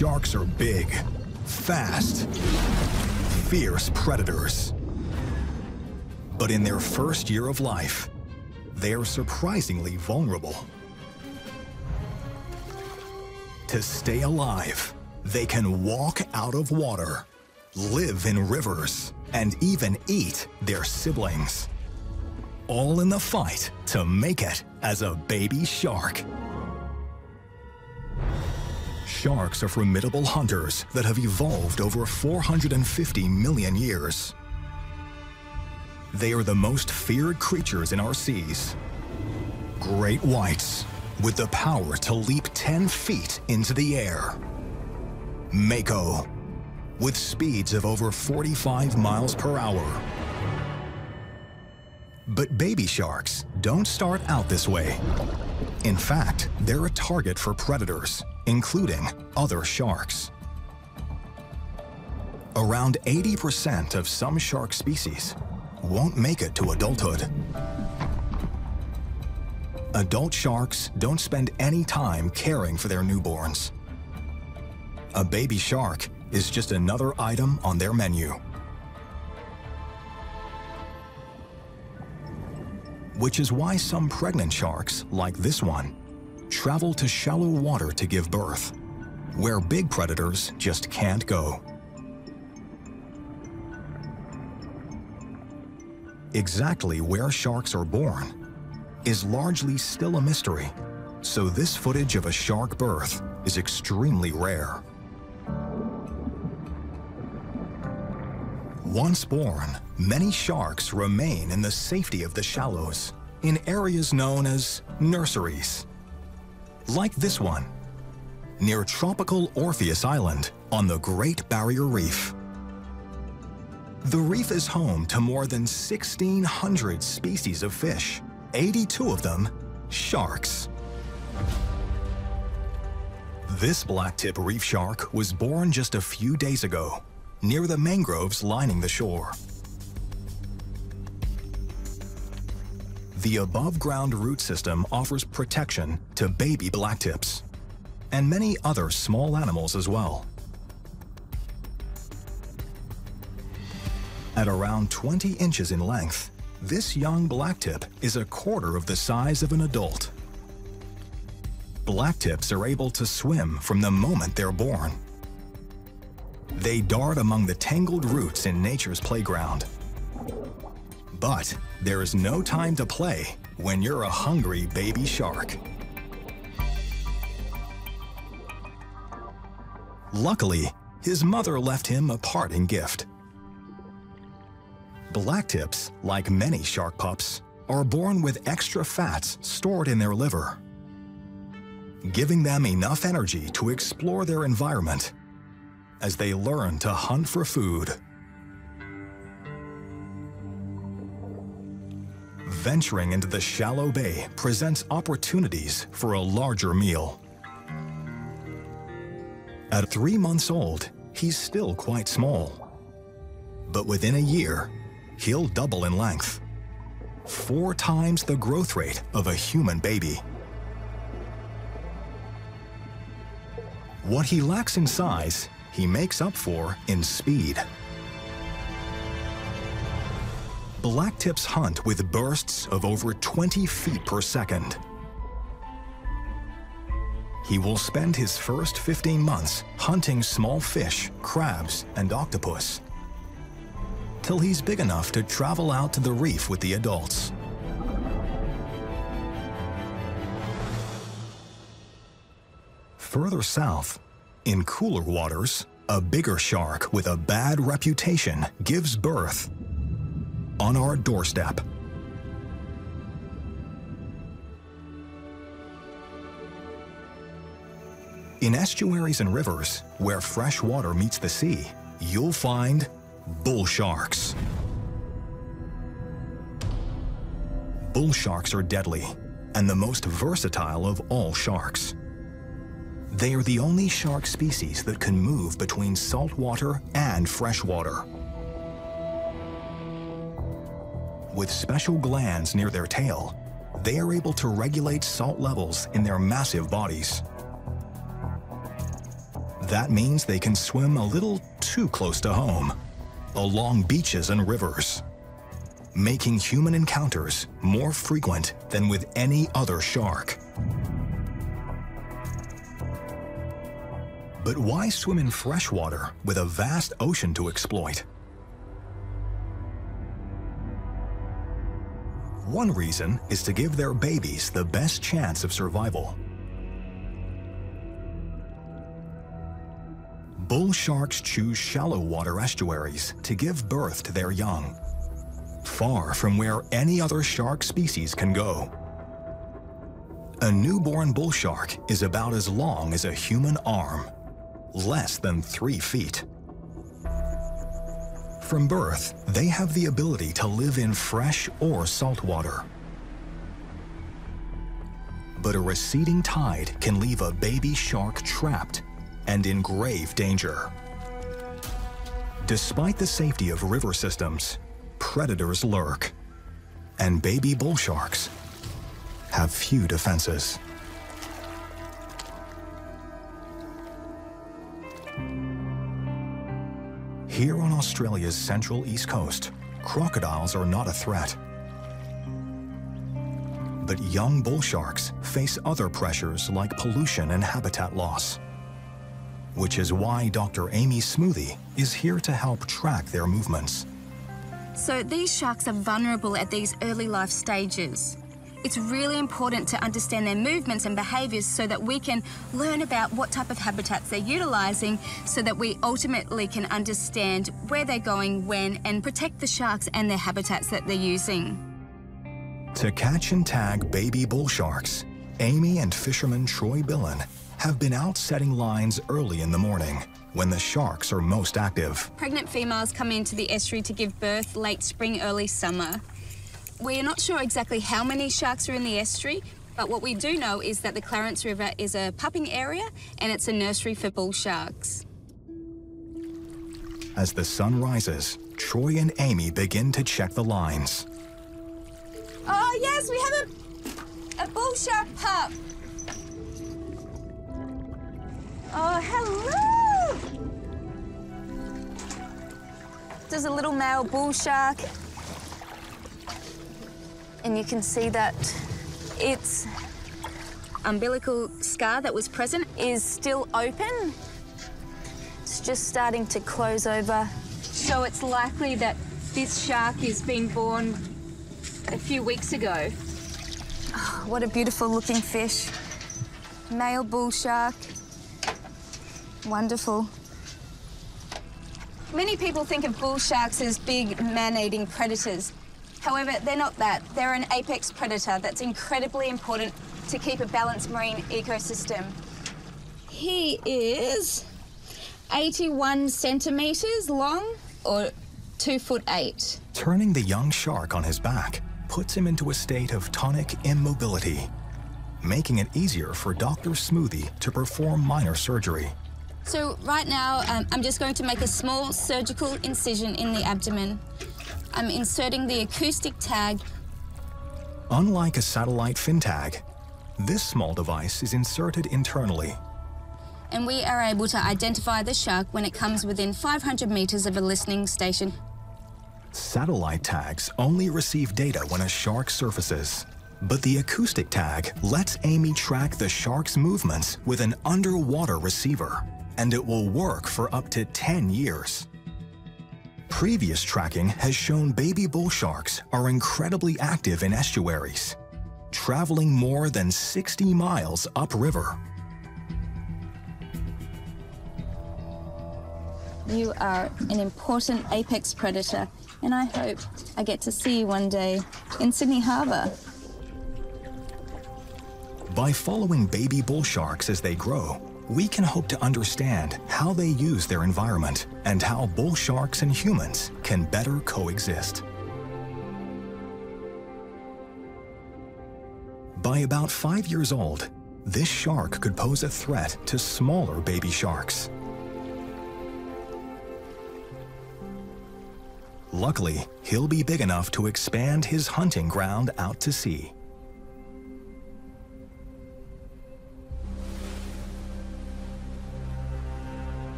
Sharks are big, fast, fierce predators. But in their first year of life, they are surprisingly vulnerable. To stay alive, they can walk out of water, live in rivers, and even eat their siblings. All in the fight to make it as a baby shark. Sharks are formidable hunters that have evolved over 450 million years. They are the most feared creatures in our seas. Great whites, with the power to leap 10 feet into the air. Mako, with speeds of over 45 miles per hour. But baby sharks don't start out this way. In fact, they're a target for predators, including other sharks. Around 80% of some shark species won't make it to adulthood. Adult sharks don't spend any time caring for their newborns. A baby shark is just another item on their menu. Which is why some pregnant sharks, like this one, travel to shallow water to give birth, where big predators just can't go. Exactly where sharks are born is largely still a mystery, so this footage of a shark birth is extremely rare. Once born, many sharks remain in the safety of the shallows, in areas known as nurseries. Like this one, near tropical Orpheus Island on the Great Barrier Reef. The reef is home to more than 1,600 species of fish, 82 of them sharks. This blacktip reef shark was born just a few days ago, near the mangroves lining the shore. The above-ground root system offers protection to baby blacktips and many other small animals as well. At around 20 inches in length, this young blacktip is a quarter of the size of an adult. Blacktips are able to swim from the moment they're born. They dart among the tangled roots in nature's playground. But there is no time to play when you're a hungry baby shark. Luckily, his mother left him a parting gift. Blacktips, like many shark pups, are born with extra fats stored in their liver, giving them enough energy to explore their environment as they learn to hunt for food. Venturing into the shallow bay presents opportunities for a larger meal. At three months old, he's still quite small. But within a year, he'll double in length. Four times the growth rate of a human baby. What he lacks in size, he makes up for in speed. Blacktips hunt with bursts of over 20 feet per second. He will spend his first 15 months hunting small fish, crabs, and octopus till he's big enough to travel out to the reef with the adults. Further south, in cooler waters, a bigger shark with a bad reputation gives birth on our doorstep. In estuaries and rivers, where fresh water meets the sea, you'll find bull sharks. Bull sharks are deadly and the most versatile of all sharks. They are the only shark species that can move between saltwater and freshwater. With special glands near their tail, they are able to regulate salt levels in their massive bodies. That means they can swim a little too close to home, along beaches and rivers, making human encounters more frequent than with any other shark. But why swim in freshwater with a vast ocean to exploit? One reason is to give their babies the best chance of survival. Bull sharks choose shallow water estuaries to give birth to their young, far from where any other shark species can go. A newborn bull shark is about as long as a human arm, less than three feet. From birth, they have the ability to live in fresh or salt water. But a receding tide can leave a baby shark trapped and in grave danger. Despite the safety of river systems, predators lurk, and baby bull sharks have few defenses. Here on Australia's central east coast, crocodiles are not a threat. But young bull sharks face other pressures like pollution and habitat loss. Which is why Dr. Amy Smoothey is here to help track their movements. So these sharks are vulnerable at these early life stages. It's really important to understand their movements and behaviours so that we can learn about what type of habitats they're utilising so that we ultimately can understand where they're going when and protect the sharks and their habitats that they're using. To catch and tag baby bull sharks, Amy and fisherman Troy Billen have been out setting lines early in the morning when the sharks are most active. Pregnant females come into the estuary to give birth late spring, early summer. We're not sure exactly how many sharks are in the estuary, but what we do know is that the Clarence River is a pupping area and it's a nursery for bull sharks. As the sun rises, Troy and Amy begin to check the lines. Oh, yes, we have a, a bull shark pup. Oh, hello! There's a little male bull shark and you can see that its umbilical scar that was present is still open. It's just starting to close over. So it's likely that this shark is being born a few weeks ago. Oh, what a beautiful looking fish. Male bull shark. Wonderful. Many people think of bull sharks as big man-eating predators, However, they're not that. They're an apex predator that's incredibly important to keep a balanced marine ecosystem. He is 81 centimetres long or two foot eight. Turning the young shark on his back puts him into a state of tonic immobility, making it easier for Dr. Smoothey to perform minor surgery. So right now, um, I'm just going to make a small surgical incision in the abdomen. I'm inserting the acoustic tag. Unlike a satellite fin tag, this small device is inserted internally. And we are able to identify the shark when it comes within 500 metres of a listening station. Satellite tags only receive data when a shark surfaces. But the acoustic tag lets Amy track the shark's movements with an underwater receiver, and it will work for up to 10 years. Previous tracking has shown baby bull sharks are incredibly active in estuaries, traveling more than 60 miles upriver. You are an important apex predator, and I hope I get to see you one day in Sydney Harbour. By following baby bull sharks as they grow, we can hope to understand how they use their environment and how bull sharks and humans can better coexist. By about five years old, this shark could pose a threat to smaller baby sharks. Luckily, he'll be big enough to expand his hunting ground out to sea.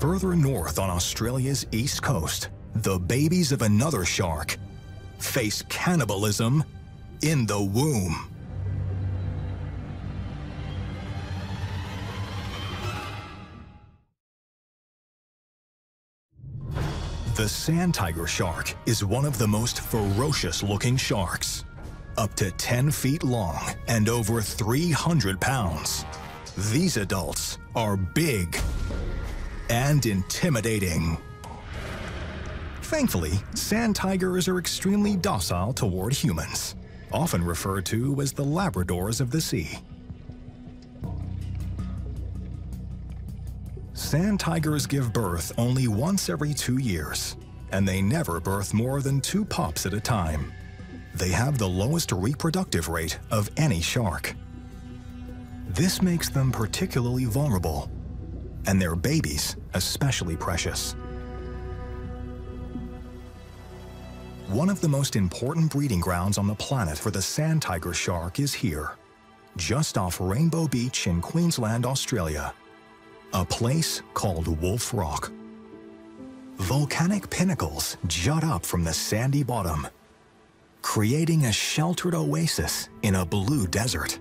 Further north on Australia's east coast, the babies of another shark face cannibalism in the womb. The sand tiger shark is one of the most ferocious looking sharks. Up to 10 feet long and over 300 pounds. These adults are big and intimidating. Thankfully, sand tigers are extremely docile toward humans, often referred to as the Labradors of the sea. Sand tigers give birth only once every two years, and they never birth more than two pups at a time. They have the lowest reproductive rate of any shark. This makes them particularly vulnerable, and their babies especially precious. One of the most important breeding grounds on the planet for the sand tiger shark is here, just off Rainbow Beach in Queensland, Australia a place called Wolf Rock. Volcanic pinnacles jut up from the sandy bottom, creating a sheltered oasis in a blue desert.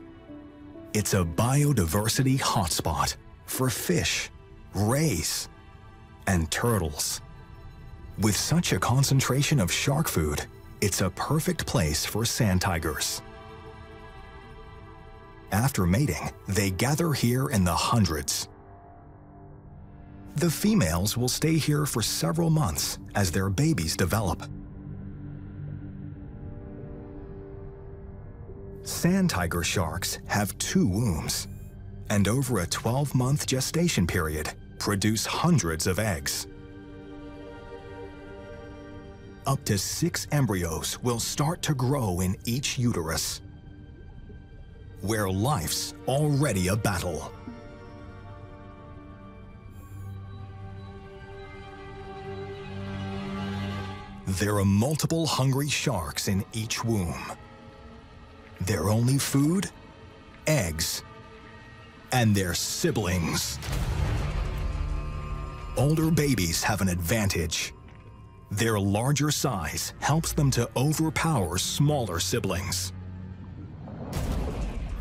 It's a biodiversity hotspot for fish, rays, and turtles. With such a concentration of shark food, it's a perfect place for sand tigers. After mating, they gather here in the hundreds, the females will stay here for several months as their babies develop. Sand tiger sharks have two wombs, and over a 12-month gestation period, produce hundreds of eggs. Up to six embryos will start to grow in each uterus, where life's already a battle. There are multiple hungry sharks in each womb. Their only food? Eggs. And their siblings. Older babies have an advantage. Their larger size helps them to overpower smaller siblings.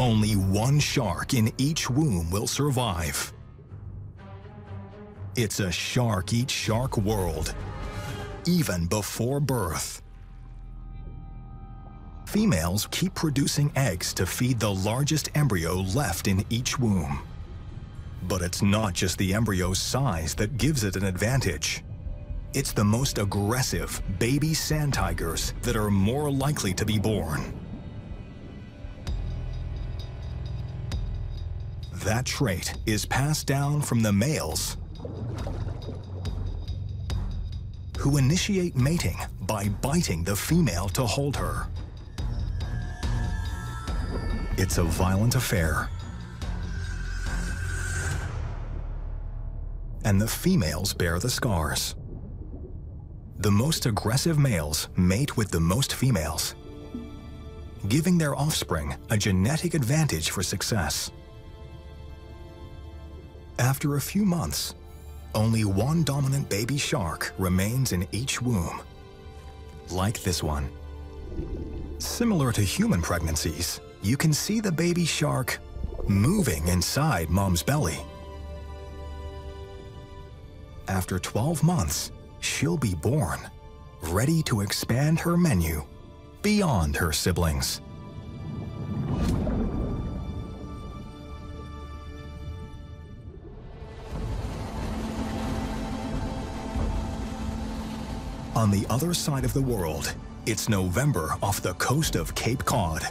Only one shark in each womb will survive. It's a shark-eat-shark world even before birth. Females keep producing eggs to feed the largest embryo left in each womb. But it's not just the embryo's size that gives it an advantage. It's the most aggressive baby sand tigers that are more likely to be born. That trait is passed down from the males who initiate mating by biting the female to hold her. It's a violent affair. And the females bear the scars. The most aggressive males mate with the most females, giving their offspring a genetic advantage for success. After a few months, only one dominant baby shark remains in each womb, like this one. Similar to human pregnancies, you can see the baby shark moving inside mom's belly. After 12 months, she'll be born, ready to expand her menu beyond her siblings. On the other side of the world, it's November off the coast of Cape Cod.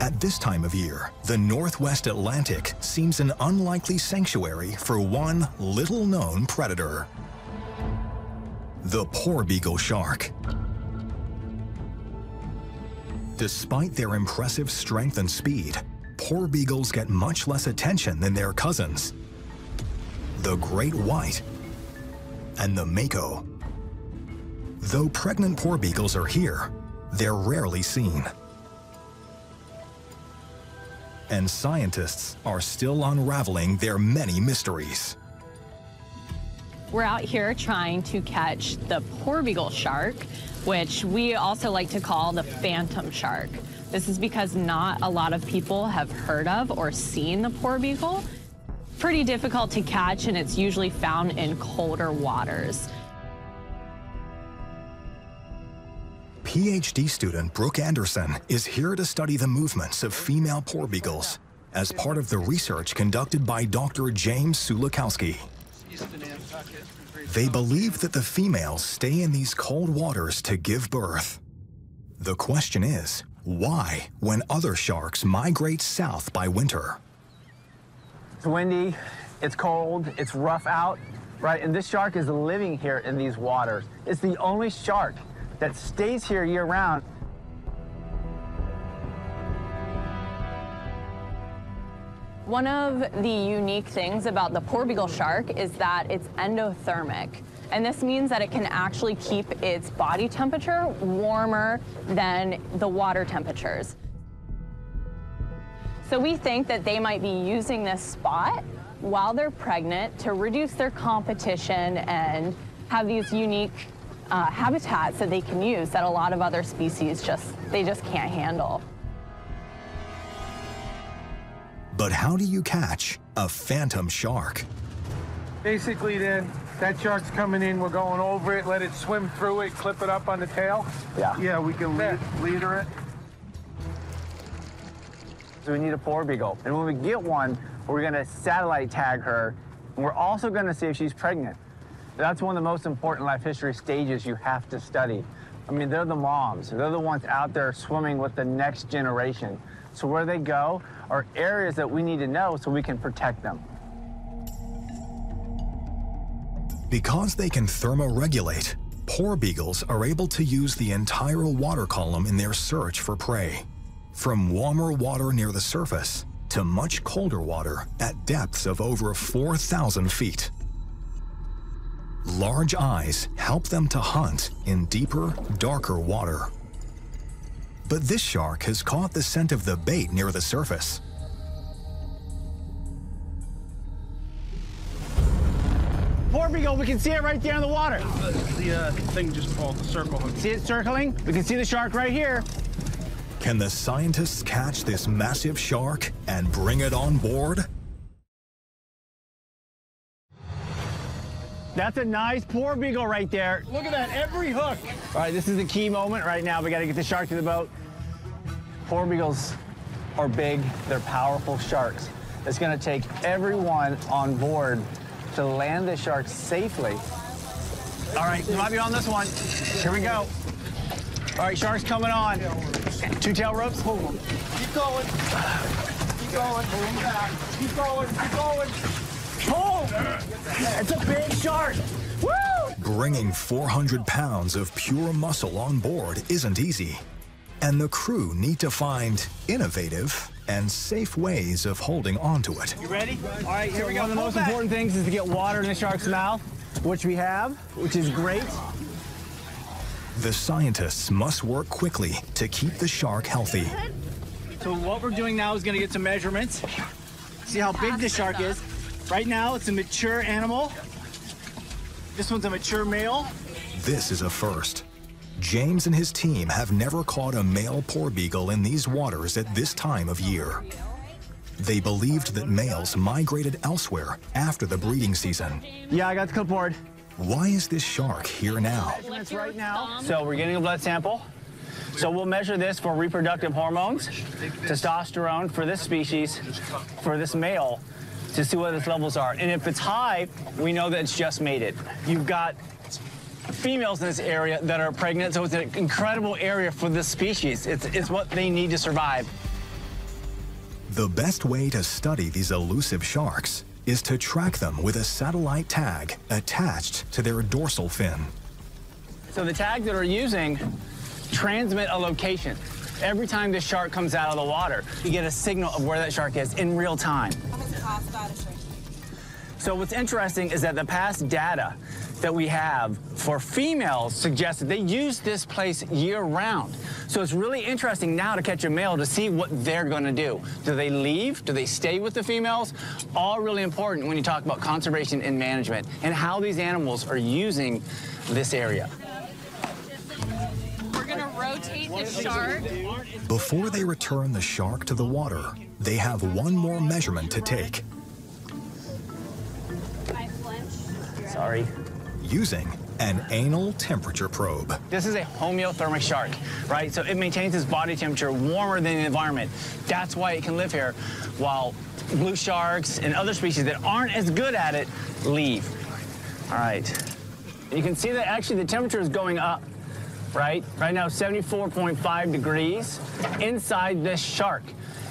At this time of year, the Northwest Atlantic seems an unlikely sanctuary for one little-known predator. The porbeagle shark. Despite their impressive strength and speed, porbeagles get much less attention than their cousins, the great white and the mako. Though pregnant porbeagles are here, they're rarely seen. And scientists are still unraveling their many mysteries. We're out here trying to catch the porbeagle shark, which we also like to call the phantom shark. This is because not a lot of people have heard of or seen the porbeagle. Pretty difficult to catch, and it's usually found in colder waters. PhD student Brooke Anderson is here to study the movements of female porbeagles as part of the research conducted by Dr. James Sulikowski. They believe that the females stay in these cold waters to give birth. The question is, why when other sharks migrate south by winter? It's windy, it's cold, it's rough out, right? And this shark is living here in these waters. It's the only shark that stays here year round. One of the unique things about the porbeagle shark is that it's endothermic. And this means that it can actually keep its body temperature warmer than the water temperatures. So we think that they might be using this spot while they're pregnant to reduce their competition and have these unique uh, habitats that they can use that a lot of other species just, they just can't handle. But how do you catch a phantom shark? Basically, then, that shark's coming in, we're going over it, let it swim through it, clip it up on the tail. Yeah. Yeah, we can lead, leader it. So we need a porbeagle. And when we get one, we're gonna satellite tag her. And we're also gonna see if she's pregnant. That's one of the most important life history stages you have to study. I mean, they're the moms. They're the ones out there swimming with the next generation. So where they go are areas that we need to know so we can protect them. Because they can thermoregulate, porbeagles are able to use the entire water column in their search for prey, from warmer water near the surface to much colder water at depths of over 4,000 feet. Large eyes help them to hunt in deeper, darker water. But this shark has caught the scent of the bait near the surface. Porbeagle, we can see it right there in the water. The uh, thing just called the circle. See it circling? We can see the shark right here. Can the scientists catch this massive shark and bring it on board? That's a nice porbeagle right there. Look at that, every hook. All right, this is the key moment right now. We gotta get the shark to the boat. Porbeagles are big, they're powerful sharks. It's gonna take everyone on board to land the shark safely. All right, you might be on this one. Here we go. All right, shark's coming on. Two tail ropes. Hold on. Keep going. Keep going. Back. Keep going. Keep going. Pull! It's a big shark. Woo! Bringing 400 pounds of pure muscle on board isn't easy. And the crew need to find innovative and safe ways of holding onto it. You ready? All right, here we go. One of the most important things is to get water in the shark's mouth, which we have, which is great. The scientists must work quickly to keep the shark healthy. So what we're doing now is gonna get some measurements. See how big the shark is. Right now, it's a mature animal. This one's a mature male. This is a first. James and his team have never caught a male porbeagle in these waters at this time of year. They believed that males migrated elsewhere after the breeding season. Yeah, I got the clipboard. Why is this shark here now? Right now. So we're getting a blood sample. So we'll measure this for reproductive hormones, testosterone for this species, for this male, to see what its levels are. And if it's high, we know that it's just mated. You've got females in this area that are pregnant, so it's an incredible area for this species. It's, it's what they need to survive. The best way to study these elusive sharks is to track them with a satellite tag attached to their dorsal fin. So the tags that we're using transmit a location. Every time the shark comes out of the water, you get a signal of where that shark is in real time. So what's interesting is that the past data that we have for females suggests that they use this place year round. So it's really interesting now to catch a male to see what they're going to do. Do they leave? Do they stay with the females? All really important when you talk about conservation and management and how these animals are using this area. We're gonna rotate the shark. Before they return the shark to the water, they have one more measurement to take. Sorry. using an anal temperature probe. This is a homeothermic shark, right? So it maintains its body temperature warmer than the environment. That's why it can live here, while blue sharks and other species that aren't as good at it leave. All right. You can see that actually the temperature is going up, right? Right now, 74.5 degrees inside this shark.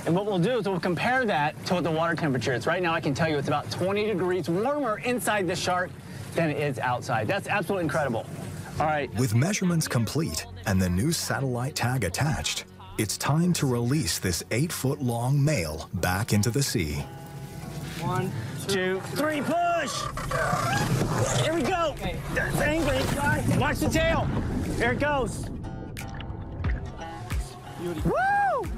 And what we'll do is we'll compare that to what the water temperature is. Right now, I can tell you it's about 20 degrees warmer inside the shark than it is outside. That's absolutely incredible. All right. With measurements complete and the new satellite tag attached, it's time to release this eight foot long male back into the sea. One, two, three, push! Here we go! That's angry, guys. Watch the tail. Here it goes. Woo!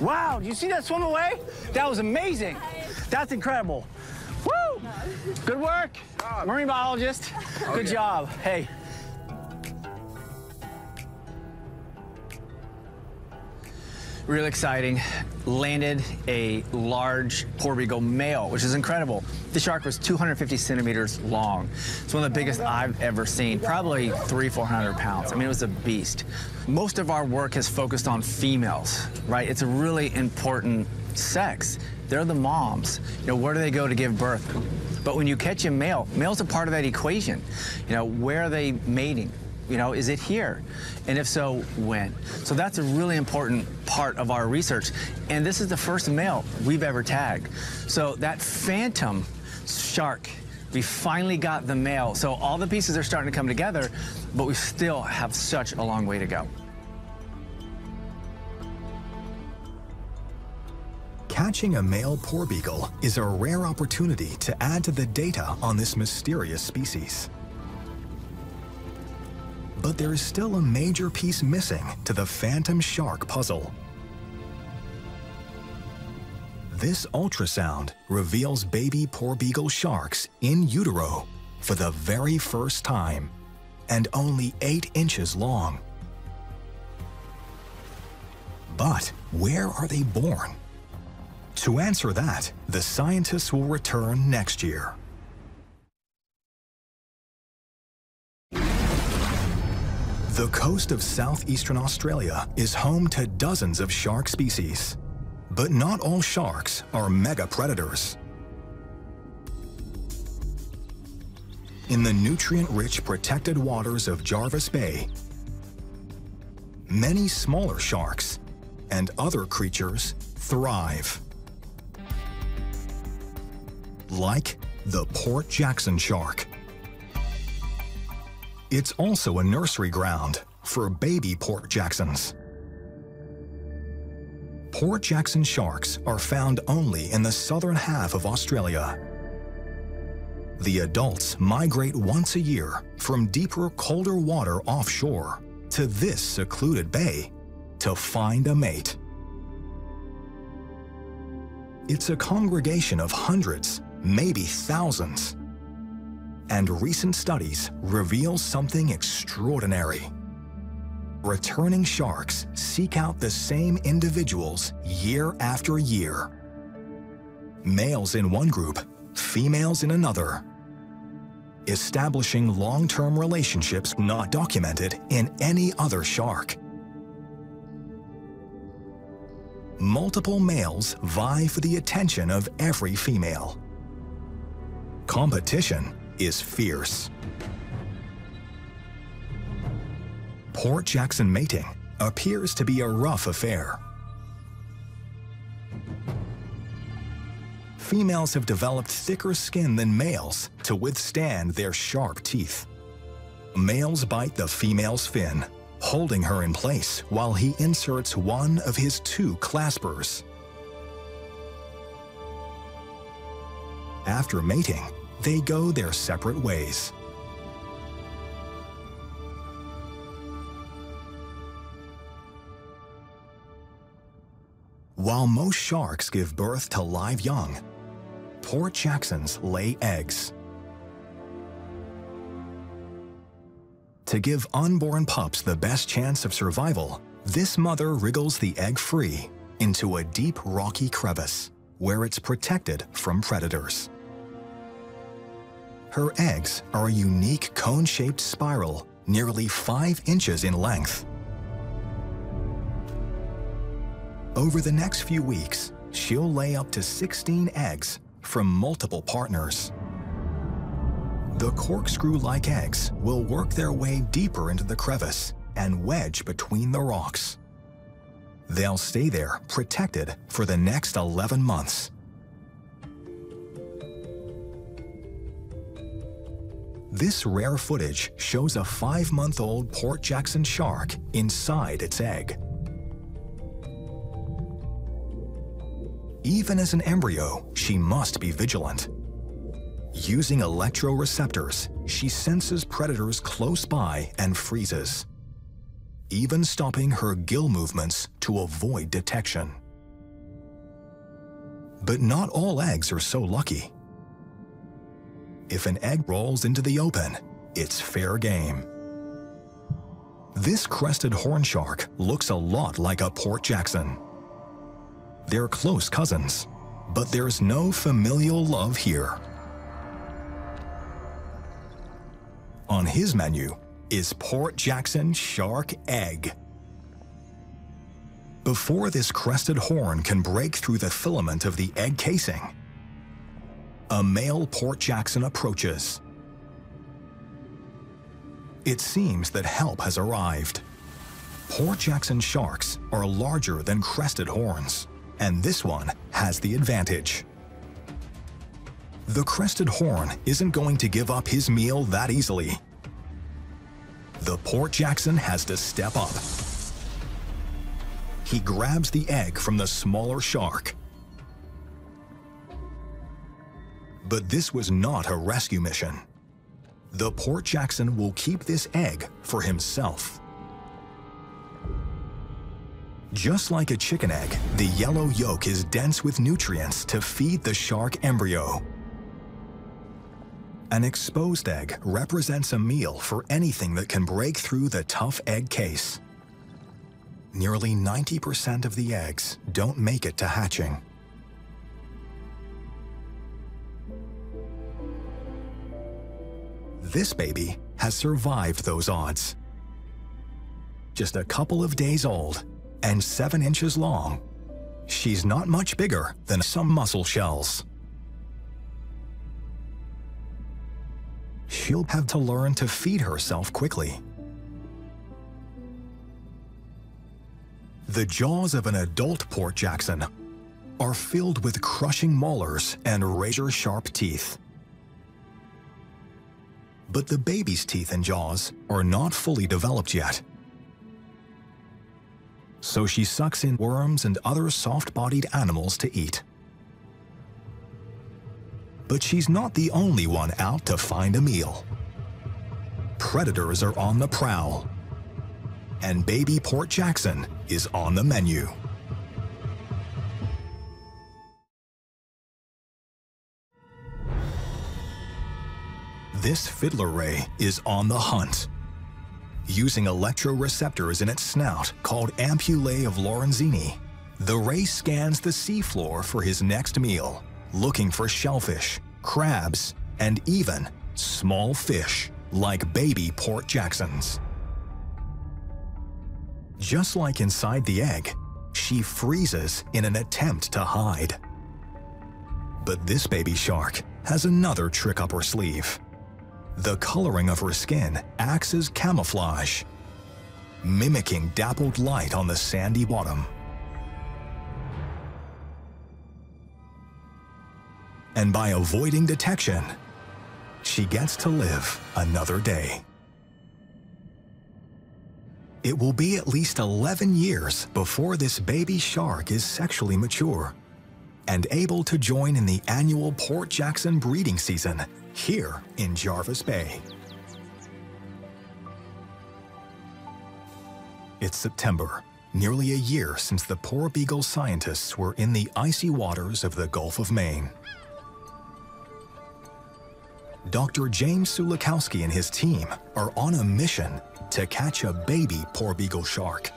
Wow, did you see that swim away? That was amazing. That's incredible. Woo! Good work, marine biologist. Good job. Hey. Real exciting. Landed a large porbeagle male, which is incredible. The shark was 250 centimeters long. It's one of the biggest I've ever seen, probably three, 400 pounds. I mean, it was a beast. Most of our work has focused on females, right? It's a really important sex. They're the moms. You know, where do they go to give birth? But when you catch a male, males are part of that equation. You know, where are they mating? You know, is it here? And if so, when? So that's a really important part of our research. And this is the first male we've ever tagged. So that phantom shark, we finally got the male. So all the pieces are starting to come together, but we still have such a long way to go. Catching a male porbeagle is a rare opportunity to add to the data on this mysterious species. But there is still a major piece missing to the phantom shark puzzle. This ultrasound reveals baby porbeagle sharks in utero for the very first time and only 8 inches long. But where are they born? To answer that, the scientists will return next year. The coast of southeastern Australia is home to dozens of shark species. But not all sharks are mega predators. In the nutrient-rich protected waters of Jervis Bay, many smaller sharks and other creatures thrive. Like the Port Jackson shark. It's also a nursery ground for baby Port Jacksons. Port Jackson sharks are found only in the southern half of Australia. The adults migrate once a year from deeper, colder water offshore to this secluded bay to find a mate. It's a congregation of hundreds, maybe thousands. And recent studies reveal something extraordinary. Returning sharks seek out the same individuals year after year. Males in one group, females in another. Establishing long-term relationships not documented in any other shark. Multiple males vie for the attention of every female. Competition is fierce. Port Jackson mating appears to be a rough affair. Females have developed thicker skin than males to withstand their sharp teeth. Males bite the female's fin, holding her in place while he inserts one of his two claspers. After mating, they go their separate ways. While most sharks give birth to live young, Port Jacksons lay eggs. To give unborn pups the best chance of survival, this mother wriggles the egg free into a deep rocky crevice where it's protected from predators. Her eggs are a unique cone-shaped spiral nearly 5 inches in length. Over the next few weeks, she'll lay up to 16 eggs from multiple partners. The corkscrew-like eggs will work their way deeper into the crevice and wedge between the rocks. They'll stay there, protected, for the next 11 months. This rare footage shows a five-month-old Port Jackson shark inside its egg. Even as an embryo, she must be vigilant. Using electroreceptors, she senses predators close by and freezes, even stopping her gill movements to avoid detection. But not all eggs are so lucky. If an egg rolls into the open, it's fair game. This crested horn shark looks a lot like a Port Jackson. They're close cousins, but there's no familial love here. On his menu is Port Jackson Shark Egg. Before this crested horn can break through the filament of the egg casing, a male Port Jackson approaches. It seems that help has arrived. Port Jackson sharks are larger than crested horns, and this one has the advantage. The crested horn isn't going to give up his meal that easily. The Port Jackson has to step up. He grabs the egg from the smaller shark. But this was not a rescue mission. The Port Jackson will keep this egg for himself. Just like a chicken egg, the yellow yolk is dense with nutrients to feed the shark embryo. An exposed egg represents a meal for anything that can break through the tough egg case. Nearly 90% of the eggs don't make it to hatching. This baby has survived those odds. Just a couple of days old and 7 inches long, she's not much bigger than some mussel shells. She'll have to learn to feed herself quickly. The jaws of an adult Port Jackson are filled with crushing molars and razor-sharp teeth. But the baby's teeth and jaws are not fully developed yet. So she sucks in worms and other soft-bodied animals to eat. But she's not the only one out to find a meal. Predators are on the prowl. And baby Port Jackson is on the menu. This fiddler ray is on the hunt. Using electroreceptors in its snout called ampullae of Lorenzini, the ray scans the seafloor for his next meal, looking for shellfish, crabs, and even small fish like baby Port Jacksons. Just like inside the egg, she freezes in an attempt to hide. But this baby shark has another trick up her sleeve. The coloring of her skin acts as camouflage, mimicking dappled light on the sandy bottom. And by avoiding detection, she gets to live another day. It will be at least 11 years before this baby shark is sexually mature. and able to join in the annual Port Jackson breeding season here in Jervis Bay. It's September, nearly a year since the porbeagle scientists were in the icy waters of the Gulf of Maine. Dr. James Sulikowski and his team are on a mission to catch a baby porbeagle shark.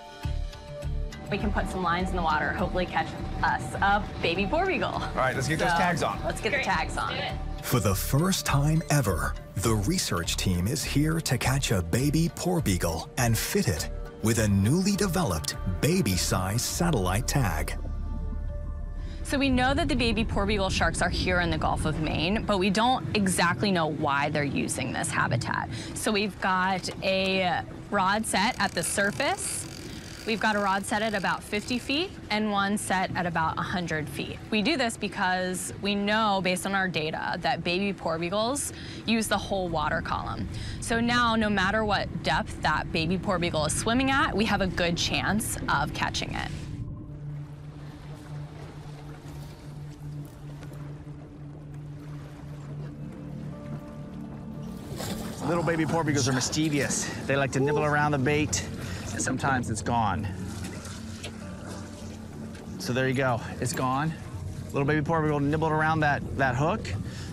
We can put some lines in the water, hopefully catch us a baby porbeagle. All right, let's get those tags on. Let's get the tags on. For the first time ever, the research team is here to catch a baby porbeagle and fit it with a newly developed baby-sized satellite tag. So we know that the baby porbeagle sharks are here in the Gulf of Maine, but we don't exactly know why they're using this habitat. So we've got a rod set at the surface. We've got a rod set at about 50 feet and one set at about 100 feet. We do this because we know, based on our data, that baby porbeagles use the whole water column. So now, no matter what depth that baby porbeagle is swimming at, we have a good chance of catching it. Little baby porbeagles are mischievous. They like to nibble around the bait, and sometimes it's gone. So there you go, it's gone. Little baby porbeagle nibbled around that, that hook.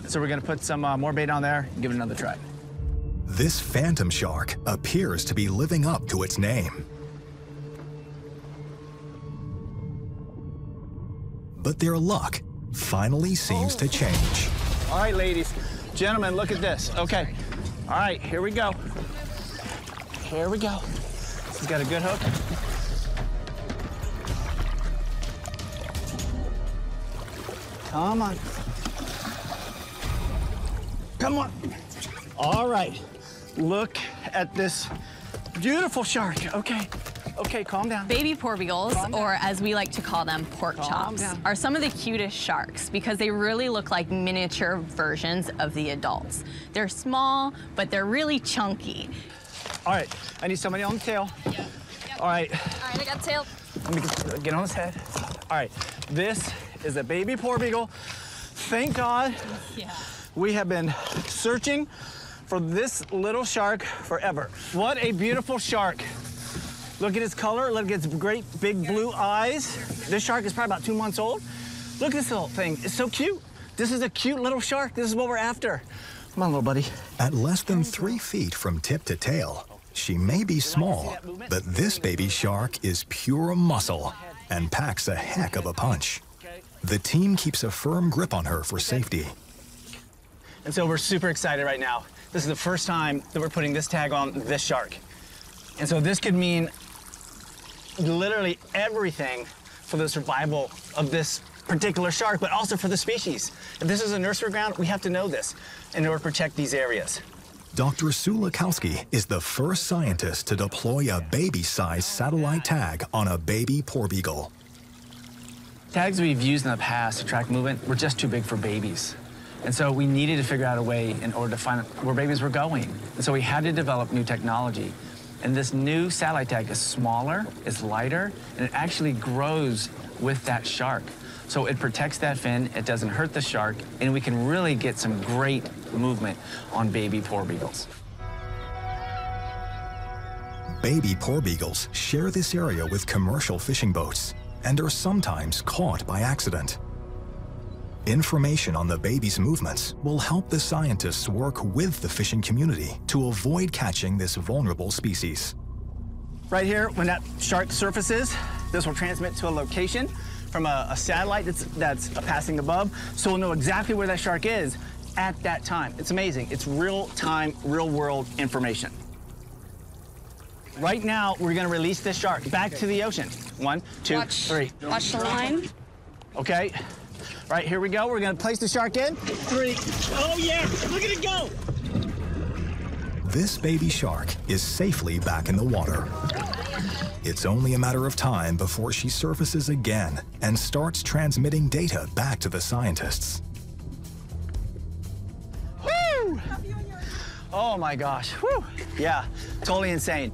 So we're gonna put some uh, more bait on there and give it another try. This phantom shark appears to be living up to its name. But their luck finally seems to change. All right, ladies, gentlemen, look at this. Okay, all right, here we go. Here we go. This has got a good hook. Come on. Come on. All right. Look at this beautiful shark. Okay. Okay, calm down. Baby porbeagles, or as we like to call them, pork Calm chops, down. are some of the cutest sharks because they really look like miniature versions of the adults. They're small, but they're really chunky. All right, I need somebody on the tail. Yeah. All right, All right, I got tail. let me get, get on his head. All right, this is a baby porbeagle. Thank God Yeah. we have been searching for this little shark forever. What a beautiful shark. Look at his color, look at its great big blue eyes. This shark is probably about two months old. Look at this little thing, it's so cute. This is a cute little shark, this is what we're after. Come on, little buddy. At less than three feet from tip to tail, she may be small, but this baby shark is pure muscle and packs a heck of a punch. The team keeps a firm grip on her for safety. And so we're super excited right now. This is the first time that we're putting this tag on this shark. And so this could mean literally everything for the survival of this particular shark, but also for the species. If this is a nursery ground, we have to know this in order to protect these areas. Dr. Sulikowski is the first scientist to deploy a baby-sized satellite tag on a baby porbeagle. Tags we've used in the past to track movement were just too big for babies. And so we needed to figure out a way in order to find where babies were going. And so we had to develop new technology. And this new satellite tag is smaller, it's lighter, and it actually grows with that shark. So it protects that fin, it doesn't hurt the shark, and we can really get some great movement on baby porbeagles. Baby porbeagles share this area with commercial fishing boats and are sometimes caught by accident. Information on the baby's movements will help the scientists work with the fishing community to avoid catching this vulnerable species. Right here, when that shark surfaces, this will transmit to a location from a, a satellite that's, that's passing above, so we'll know exactly where that shark is at that time. It's amazing. It's real-time, real-world information. Right now, we're gonna release this shark back to the ocean. One, two, Watch. three. Watch the line. Okay. Right, here we go. We're gonna place the shark in. Three. Oh, yeah, look at it go. This baby shark is safely back in the water. It's only a matter of time before she surfaces again and starts transmitting data back to the scientists. Oh my gosh. Woo! Yeah, totally insane.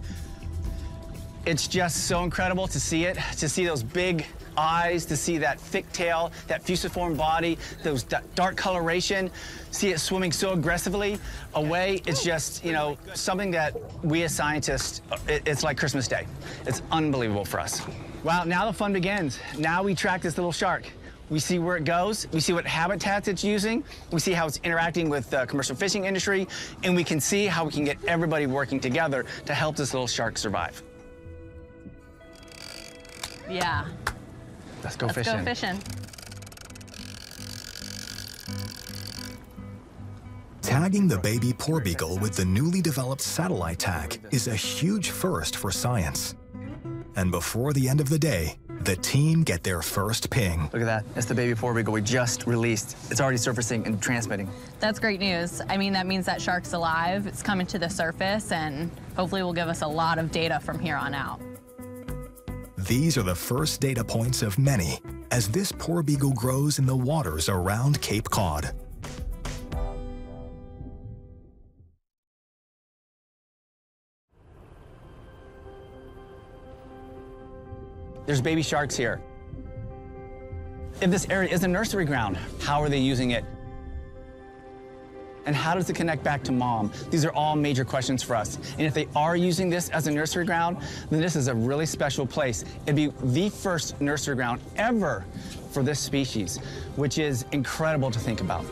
It's just so incredible to see it, to see those big eyes to see that thick tail, that fusiform body, those dark coloration, see it swimming so aggressively away. It's just, you know, something that we as scientists, uh, it's like Christmas Day. It's unbelievable for us. Well, now the fun begins. Now we track this little shark. We see where it goes. We see what habitats it's using. We see how it's interacting with the commercial fishing industry. And we can see how we can get everybody working together to help this little shark survive. Yeah. Let's go Let's fishing. go fishing. Tagging the baby porbeagle with the newly developed satellite tag is a huge first for science. And before the end of the day, the team get their first ping. Look at that. It's the baby porbeagle we just released. It's already surfacing and transmitting. That's great news. I mean, that means that shark's alive. It's coming to the surface and hopefully will give us a lot of data from here on out. These are the first data points of many as this porbeagle grows in the waters around Cape Cod. There's baby sharks here. If this area is a nursery ground, how are they using it? And how does it connect back to mom? These are all major questions for us. And if they are using this as a nursery ground, then this is a really special place. It'd be the first nursery ground ever for this species, which is incredible to think about.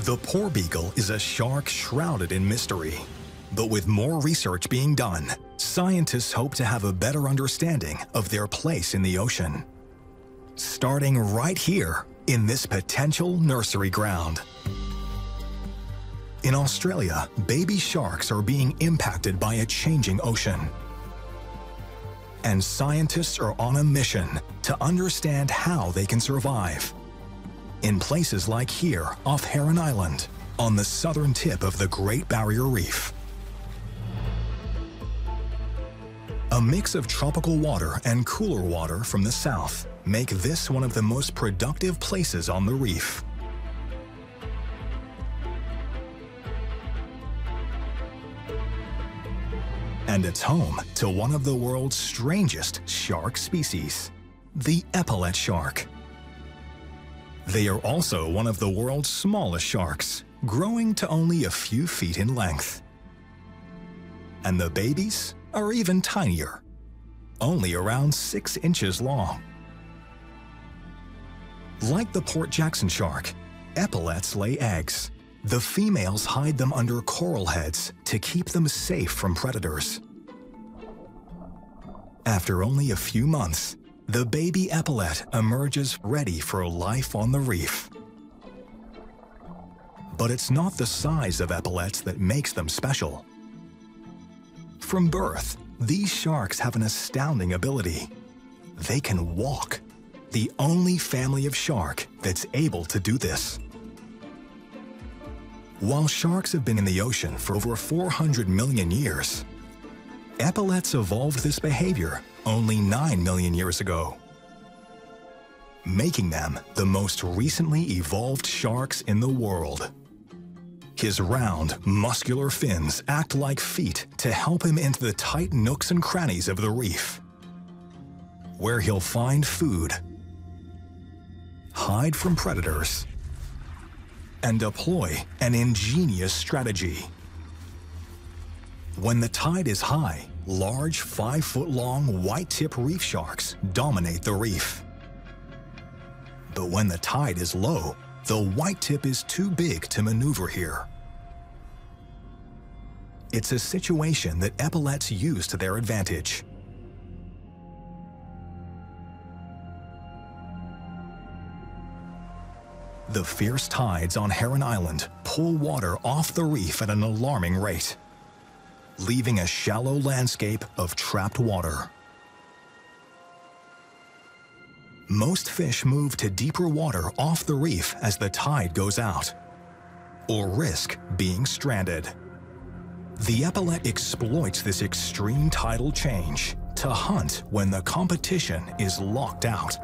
The porbeagle is a shark shrouded in mystery. But with more research being done, scientists hope to have a better understanding of their place in the ocean. Starting right here in this potential nursery ground. In Australia, baby sharks are being impacted by a changing ocean. And scientists are on a mission to understand how they can survive. In places like here off Heron Island, on the southern tip of the Great Barrier Reef. A mix of tropical water and cooler water from the south make this one of the most productive places on the reef. And it's home to one of the world's strangest shark species, the epaulet shark. They are also one of the world's smallest sharks, growing to only a few feet in length. And the babies are even tinier, only around 6 inches long. Like the Port Jackson shark, epaulets lay eggs. The females hide them under coral heads to keep them safe from predators. After only a few months, the baby epaulet emerges ready for life on the reef. But it's not the size of epaulets that makes them special. From birth, these sharks have an astounding ability. They can walk, the only family of shark that's able to do this. While sharks have been in the ocean for over 400 million years, epaulets evolved this behavior only 9 million years ago, making them the most recently evolved sharks in the world. His round, muscular fins act like feet to help him into the tight nooks and crannies of the reef, where he'll find food, hide from predators, and deploy an ingenious strategy. When the tide is high, large five-foot-long white-tip reef sharks dominate the reef. But when the tide is low, the white tip is too big to maneuver here. It's a situation that epaulets use to their advantage. The fierce tides on Heron Island pull water off the reef at an alarming rate, leaving a shallow landscape of trapped water. Most fish move to deeper water off the reef as the tide goes out, or risk being stranded. The epaulet exploits this extreme tidal change to hunt when the competition is locked out.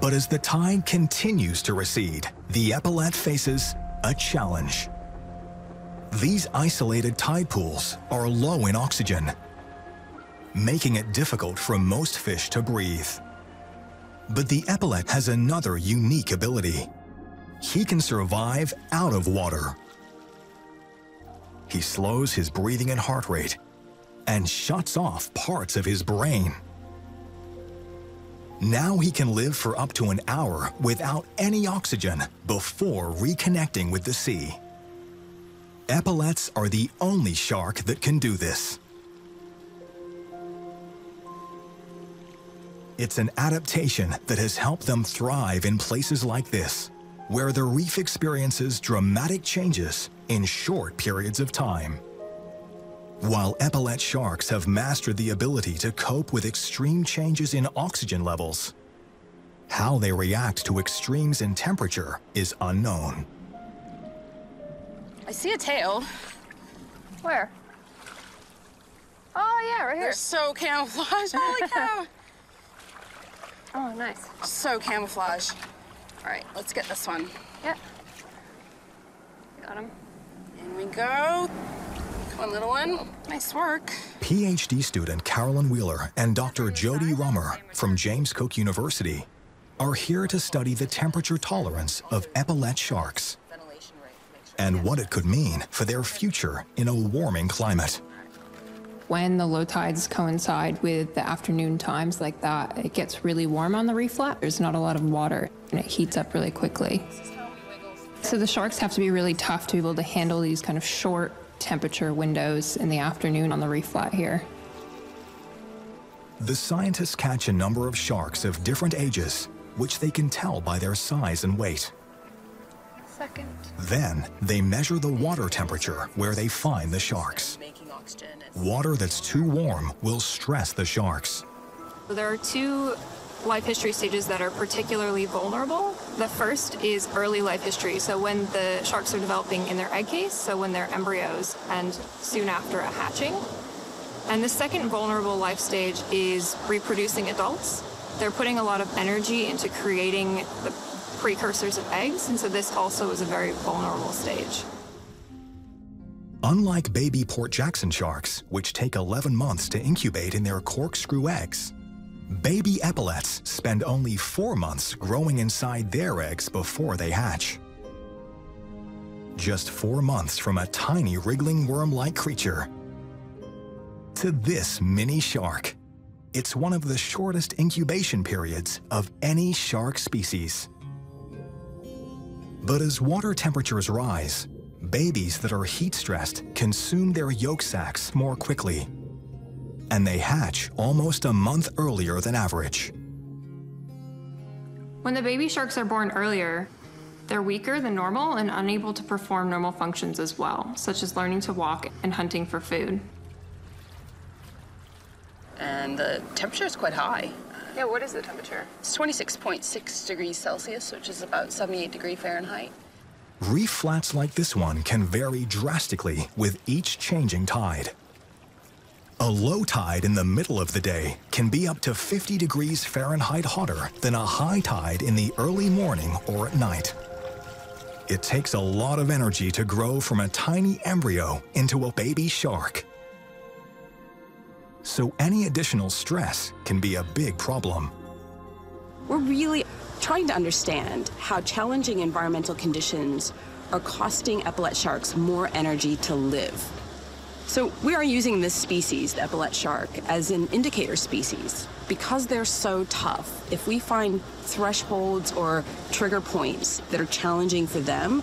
But as the tide continues to recede, the epaulet faces a challenge. These isolated tide pools are low in oxygen, making it difficult for most fish to breathe. But the epaulet has another unique ability. He can survive out of water. He slows his breathing and heart rate and shuts off parts of his brain. Now he can live for up to an hour without any oxygen before reconnecting with the sea. Epaulets are the only shark that can do this. It's an adaptation that has helped them thrive in places like this, where the reef experiences dramatic changes in short periods of time. While epaulet sharks have mastered the ability to cope with extreme changes in oxygen levels, how they react to extremes in temperature is unknown. I see a tail. Where? Oh, yeah, right here. They're so camouflaged. Holy cow. Oh, nice. so camouflaged. All right, let's get this one. Yep. Got him. In we go. Come on, little one. Nice work. PhD student Carolyn Wheeler and Dr. Jodie Rummer from James Cook University are here to study the temperature tolerance of epaulet sharks Ventilation rate. Make sure. and what it could mean for their future in a warming climate. When the low tides coincide with the afternoon times like that, it gets really warm on the reef flat. There's not a lot of water and it heats up really quickly. So the sharks have to be really tough to be able to handle these kind of short temperature windows in the afternoon on the reef flat here. The scientists catch a number of sharks of different ages, which they can tell by their size and weight. Second. Then they measure the water temperature where they find the sharks. Oxygen. Water that's too warm will stress the sharks. There are two life history stages that are particularly vulnerable. The first is early life history, so when the sharks are developing in their egg case, so when they're embryos and soon after a hatching. And the second vulnerable life stage is reproducing adults. They're putting a lot of energy into creating the precursors of eggs, and so this also is a very vulnerable stage. Unlike baby Port Jackson sharks, which take 11 months to incubate in their corkscrew eggs, baby epaulets spend only four months growing inside their eggs before they hatch. Just four months from a tiny wriggling worm-like creature to this mini shark. It's one of the shortest incubation periods of any shark species. But as water temperatures rise, babies that are heat stressed consume their yolk sacs more quickly, and they hatch almost a month earlier than average. When the baby sharks are born earlier, they're weaker than normal and unable to perform normal functions as well, such as learning to walk and hunting for food. And the temperature is quite high. Yeah, what is the temperature? It's 26.6 degrees Celsius, which is about 78 degree Fahrenheit. Reef flats like this one can vary drastically with each changing tide. A low tide in the middle of the day can be up to 50 degrees Fahrenheit hotter than a high tide in the early morning or at night. It takes a lot of energy to grow from a tiny embryo into a baby shark. So any additional stress can be a big problem. We're really trying to understand how challenging environmental conditions are costing epaulet sharks more energy to live. So we are using this species, the epaulet shark, as an indicator species. Because they're so tough, if we find thresholds or trigger points that are challenging for them,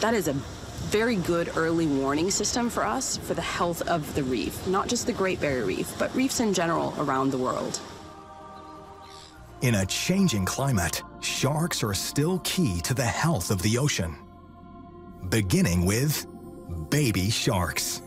that is a very good early warning system for us for the health of the reef, not just the Great Barrier Reef, but reefs in general around the world. In a changing climate, sharks are still key to the health of the ocean. Beginning with baby sharks.